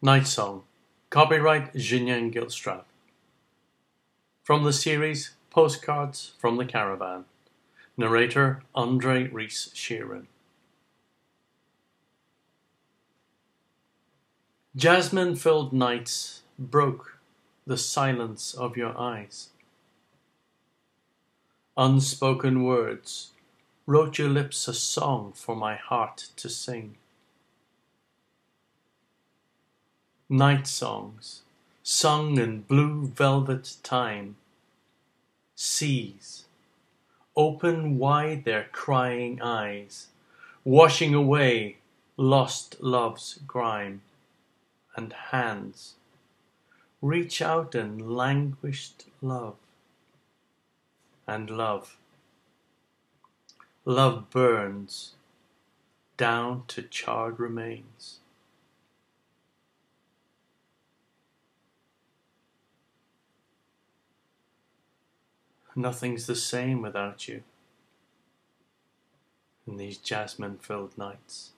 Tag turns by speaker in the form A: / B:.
A: Night Song, copyright Jenean Gilstrap. From the series Postcards from the Caravan. Narrator Aindre Reece-Sheerin. Jasmine filled nights broke the silence of your eyes. Unspoken words wrote your lips a song for my heart to sing. Night songs sung in blue velvet time. Seas open wide their crying eyes, washing away lost love's grime, and hands reach out in languished love, and love. Love burns down to charred remains. Nothing's the same without you in these jasmine filled nights.